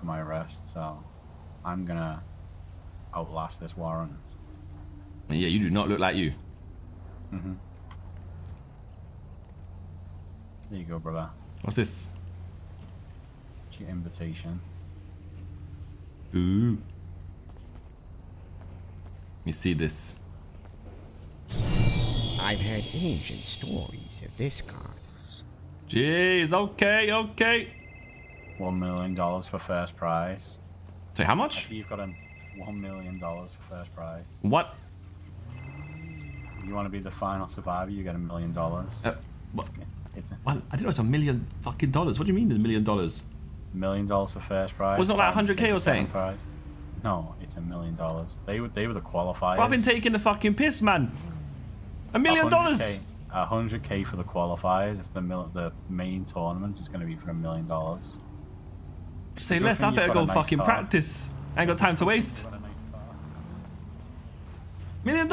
for my arrest, so I'm gonna outlast this warrant. Yeah, you do not look like you. Mm-hmm. There you go, brother. What's this? It's your invitation. Ooh. You see this? I've heard ancient stories of this god. Jeez, okay, okay. One million dollars for first prize. So how much? You've got a one million dollars for first prize. What? You want to be the final survivor, you get a million dollars. Uh, what? Well, I didn't know it's a million fucking dollars. What do you mean, a million dollars? million dollars for first prize. Was it not like 100K or something? Prize. No, it's a million dollars. They were they were the qualifiers. I've been taking the fucking piss, man. A million dollars. A hundred k for the qualifiers. The mil- the main tournament is going to be for a million dollars. Say less. I better go nice fucking car. practice. I ain't got time to waste. Nice. Million